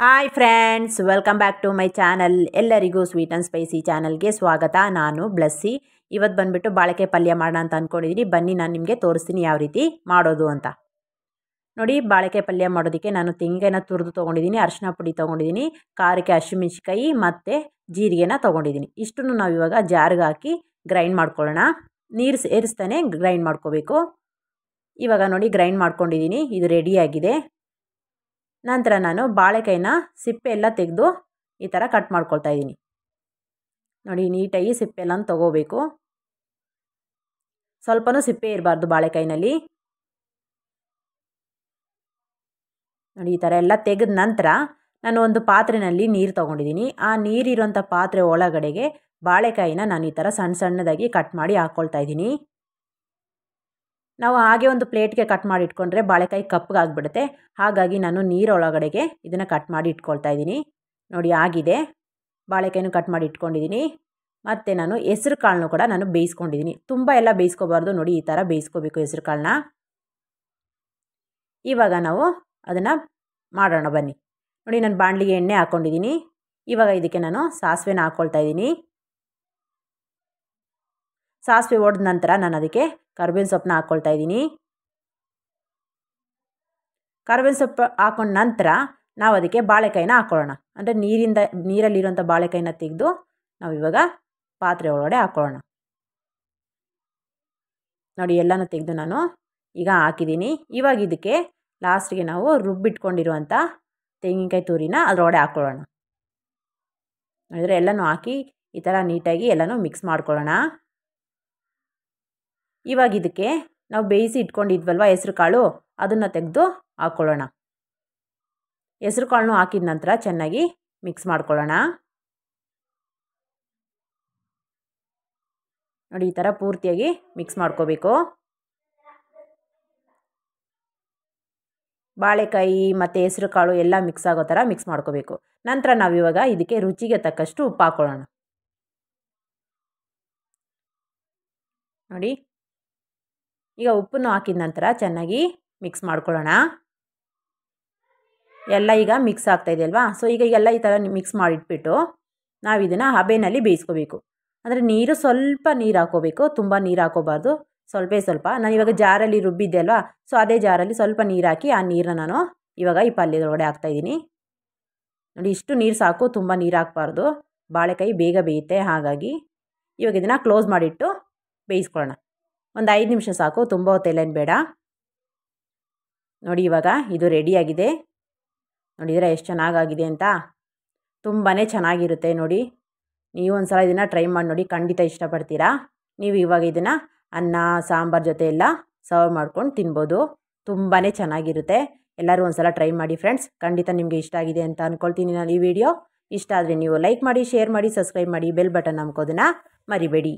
Hi friends welcome back to my channel ಎಲ್ಲರಿಗೂ sweet and spicy ಚಾನಲ್ಗೆ ಸ್ವಾಗತ. ನಾನು ಬ್ಲಸ್ಸಿ ಇವತ್ತು ಬಂದುಬಿಟ್ಟು ಬಾಳಿಕೆ ಪಲ್ಯ ಮಾಡೋಣ ಅಂತ ಅಂದ್ಕೊಂಡಿದ್ದೀನಿ ಬನ್ನಿ, ನಾನು ನಿಮಗೆ ತೋರಿಸ್ತೀನಿ ಯಾವ ರೀತಿ ಮಾಡೋದು ಅಂತ. ನೋಡಿ ಬಾಳಿಕೆ ಪಲ್ಯ ಮಾಡೋದಕ್ಕೆ ನಾನು ತೆಂಗಿನ ತುರಿದು ತೊಗೊಂಡಿದ್ದೀನಿ ಅರಿಶಿನ ಪುಡಿ ತೊಗೊಂಡಿದ್ದೀನಿ ಖಾರಕ್ಕೆ ಹಸಿಮೆಣ್ಸಿಕಾಯಿ ಮತ್ತು ಜೀರಿಗೆನ ತೊಗೊಂಡಿದ್ದೀನಿ ಇಷ್ಟನ್ನು ನಾವು ಇವಾಗ ಜಾರ್ಗೆ ಹಾಕಿ ಗ್ರೈಂಡ್ ಮಾಡ್ಕೊಳ್ಳೋಣ. ನೀರು ಸೇರಿಸ್ತಾನೆ ಗ್ರೈಂಡ್ ಮಾಡ್ಕೋಬೇಕು. ಇವಾಗ ನೋಡಿ ಗ್ರೈಂಡ್ ಮಾಡ್ಕೊಂಡಿದ್ದೀನಿ ಇದು ರೆಡಿಯಾಗಿದೆ ನಂತರ ನಾನು ಬಾಳೆಕಾಯಿನ ಸಿಪ್ಪೆ ಎಲ್ಲ ತೆಗೆದು ಈ ಥರ ಕಟ್ ಮಾಡ್ಕೊಳ್ತಾ ಇದ್ದೀನಿ. ನೋಡಿ, ನೀಟಾಗಿ ಸಿಪ್ಪೆ ಎಲ್ಲ ತೊಗೋಬೇಕು. ಸ್ವಲ್ಪನೂ ಸಿಪ್ಪೆ ಇರಬಾರ್ದು ಬಾಳೆಕಾಯಿನಲ್ಲಿ. ನೋಡಿ, ಈ ಥರ ಎಲ್ಲ ತೆಗೆದ ನಂತರ ನಾನು ಒಂದು ಪಾತ್ರೆಯಲ್ಲಿ ನೀರು ತೊಗೊಂಡಿದ್ದೀನಿ. ಆ ನೀರಿರುವಂಥ ಪಾತ್ರೆ ಒಳಗಡೆಗೆ ಬಾಳೆಕಾಯಿನ ನಾನು ಈ ಥರ ಸಣ್ಣ ಸಣ್ಣದಾಗಿ ಕಟ್ ಮಾಡಿ ಹಾಕ್ಕೊಳ್ತಾ ಇದ್ದೀನಿ. ನಾವು ಹಾಗೆ ಒಂದು ಪ್ಲೇಟ್ಗೆ ಕಟ್ ಮಾಡಿ ಇಟ್ಕೊಂಡ್ರೆ ಬಾಳೆಕಾಯಿ ಕಪ್ಪಗಾಗ್ಬಿಡುತ್ತೆ ಹಾಗಾಗಿ ನಾನು ನೀರೊಳಗಡೆಗೆ ಇದನ್ನು ಕಟ್ ಮಾಡಿ ಇಟ್ಕೊಳ್ತಾ ಇದ್ದೀನಿ. ನೋಡಿ ಆಗಿದೆ. ಬಾಳೆಕಾಯಿನೂ ಕಟ್ ಮಾಡಿ ಇಟ್ಕೊಂಡಿದ್ದೀನಿ. ಮತ್ತು ನಾನು ಹೆಸ್ರು ಕಾಳನ್ನು ಕೂಡ ನಾನು ಬೇಯಿಸ್ಕೊಂಡಿದ್ದೀನಿ. ತುಂಬ ಎಲ್ಲ ಬೇಯಿಸ್ಕೋಬಾರ್ದು. ನೋಡಿ ಈ ಥರ ಬೇಯಿಸ್ಕೋಬೇಕು ಹೆಸ್ರು ಕಾಳನ್ನ. ಇವಾಗ ನಾವು ಅದನ್ನು ಮಾಡೋಣ ಬನ್ನಿ. ನೋಡಿ ನಾನು ಬಾಣಲಿಗೆ ಎಣ್ಣೆ ಹಾಕ್ಕೊಂಡಿದ್ದೀನಿ ಇವಾಗ ಇದಕ್ಕೆ ನಾನು ಸಾಸಿವೆನ ಹಾಕ್ಕೊಳ್ತಾ ಇದ್ದೀನಿ. ಸಾಸಿವೆ ಒಡೆದ ನಂತರ ನಾನು ಅದಕ್ಕೆ ಕರ್ಬೇವಿನ ಸೊಪ್ಪನ್ನ ಹಾಕ್ಕೊಳ್ತಾ ಇದ್ದೀನಿ. ಕರ್ಬೇವಿನ ಸೊಪ್ಪು ಹಾಕೊಂಡ ನಂತರ ನಾವು ಅದಕ್ಕೆ ಬಾಳೆಕಾಯಿನ ಹಾಕ್ಕೊಳ್ಳೋಣ ಅಂದರೆ ನೀರಿಂದ, ನೀರಲ್ಲಿರುವಂಥ ಬಾಳೆಕಾಯಿನ ತೆಗೆದು ನಾವು ಇವಾಗ ಪಾತ್ರೆ ಒಳಗಡೆ ಹಾಕ್ಕೊಳ್ಳೋಣ ನೋಡಿ, ಎಲ್ಲನೂ ತೆಗೆದು ನಾನು ಈಗ ಹಾಕಿದ್ದೀನಿ. ಇವಾಗ ಇದಕ್ಕೆ ಲಾಸ್ಟಿಗೆ ನಾವು ರುಬ್ಬಿಟ್ಕೊಂಡಿರುವಂಥ ತೆಂಗಿನಕಾಯಿ ತುರಿನ ಅದರೊಳಗಡೆ ಹಾಕ್ಕೊಳ್ಳೋಣ ನೋಡಿದರೆ ಎಲ್ಲನೂ ಹಾಕಿ ಈ ಥರ ನೀಟಾಗಿ ಎಲ್ಲನೂ ಮಿಕ್ಸ್ ಮಾಡ್ಕೊಳ್ಳೋಣ. ಇವಾಗ ಇದಕ್ಕೆ ನಾವು ಬೇಯಿಸಿ ಇಟ್ಕೊಂಡಿದ್ವಲ್ವ ಹೆಸ್ರು ಕಾಳು? ಅದನ್ನು ತೆಗೆದು ಹಾಕ್ಕೊಳ್ಳೋಣ ಹೆಸ್ರು ಕಾಳನ್ನು ಹಾಕಿದ ನಂತರ ಚೆನ್ನಾಗಿ ಮಿಕ್ಸ್ ಮಾಡ್ಕೊಳ್ಳೋಣ. ನೋಡಿ, ಈ ಥರ ಪೂರ್ತಿಯಾಗಿ ಮಿಕ್ಸ್ ಮಾಡ್ಕೋಬೇಕು. ಬಾಳೆಕಾಯಿ ಮತ್ತು ಹೆಸ್ರು ಕಾಳು ಎಲ್ಲ ಮಿಕ್ಸ್ ಆಗೋ ಥರ ಮಿಕ್ಸ್ ಮಾಡ್ಕೋಬೇಕು. ನಂತರ ನಾವು ಇವಾಗ ಇದಕ್ಕೆ ರುಚಿಗೆ ತಕ್ಕಷ್ಟು ಉಪ್ಪು ಹಾಕ್ಕೊಳ್ಳೋಣ ನೋಡಿ ಈಗ ಉಪ್ಪನ್ನು ಹಾಕಿದ ನಂತರ ಚೆನ್ನಾಗಿ ಮಿಕ್ಸ್ ಮಾಡ್ಕೊಳ್ಳೋಣ. ಎಲ್ಲ ಈಗ ಮಿಕ್ಸ್ ಆಗ್ತಾಯಿದೆ ಅಲ್ವಾ? ಸೊ ಈಗ ಎಲ್ಲ ಈ ಥರ ಮಿಕ್ಸ್ ಮಾಡಿಟ್ಬಿಟ್ಟು ನಾವು ಇದನ್ನು ಹಬೆನಲ್ಲಿ ಬೇಯಿಸ್ಕೋಬೇಕು. ಅಂದರೆ ನೀರು ಸ್ವಲ್ಪ ನೀರು ಹಾಕೋಬೇಕು, ತುಂಬ ನೀರು ಹಾಕೋಬಾರ್ದು. ಸ್ವಲ್ಪ ಸ್ವಲ್ಪ. ನಾನು ಇವಾಗ ಜಾರಲ್ಲಿ ರುಬ್ಬಿದ್ದೆ ಅಲ್ವಾ? ಸೊ ಅದೇ ಜಾರಲ್ಲಿ ಸ್ವಲ್ಪ ನೀರು ಹಾಕಿ ಆ ನೀರನ್ನ ನಾನು ಇವಾಗ ಈ ಪಲ್ಯದೊಳಗಡೆ ಹಾಕ್ತಾಯಿದ್ದೀನಿ ನೋಡಿ, ಇಷ್ಟು ನೀರು ಸಾಕು, ತುಂಬ ನೀರು ಹಾಕಬಾರ್ದು. ಬಾಳೆಕಾಯಿ ಬೇಗ ಬೇಯುತ್ತೆ, ಹಾಗಾಗಿ ಇವಾಗ ಇದನ್ನು ಕ್ಲೋಸ್ ಮಾಡಿಟ್ಟು ಬೇಯಿಸ್ಕೊಳ್ಳೋಣ. ಒಂದು ಐದು ನಿಮಿಷ ಸಾಕು, ತುಂಬ ಹೊತ್ತೆಲ್ಲೇನು ಬೇಡ. ನೋಡಿ ಇವಾಗ ಇದು ರೆಡಿಯಾಗಿದೆ ನೋಡಿದರೆ ಎಷ್ಟು ಚೆನ್ನಾಗಾಗಿದೆ ಅಂತ. ತುಂಬಾ ಚೆನ್ನಾಗಿರುತ್ತೆ ನೋಡಿ. ನೀವು ಒಂದು ಸಲ ಇದನ್ನು ಟ್ರೈ ಮಾಡಿ ನೋಡಿ, ಖಂಡಿತ ಇಷ್ಟಪಡ್ತೀರಾ? ನೀವು ಇವಾಗ ಇದನ್ನು ಅನ್ನ, ಸಾಂಬಾರು ಜೊತೆ ಎಲ್ಲ ಸರ್ವ್ ಮಾಡ್ಕೊಂಡು ತಿನ್ಬೋದು. ತುಂಬಾ ಚೆನ್ನಾಗಿರುತ್ತೆ. ಎಲ್ಲರೂ ಒಂದು ಸಲ ಟ್ರೈ ಮಾಡಿ ಫ್ರೆಂಡ್ಸ್ ಖಂಡಿತ ನಿಮಗೆ ಇಷ್ಟ ಆಗಿದೆ ಅಂತ ಅಂದ್ಕೊಳ್ತೀನಿ ನಾನು ಈ ವಿಡಿಯೋ ಇಷ್ಟ ಆದರೆ ನೀವು ಲೈಕ್ ಮಾಡಿ ಶೇರ್ ಮಾಡಿ ಸಬ್ಸ್ಕ್ರೈಬ್ ಮಾಡಿ ಬೆಲ್ ಬಟನ್ ನಂಬ್ಕೋದನ್ನ ಮರಿಬೇಡಿ.